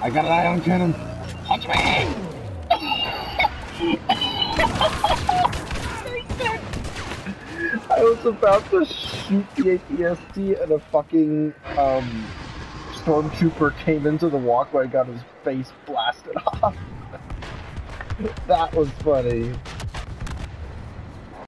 I got an ion cannon. Punch me! I was about to shoot the AT-ST and a fucking um, stormtrooper came into the walkway and got his face blasted off. that was funny.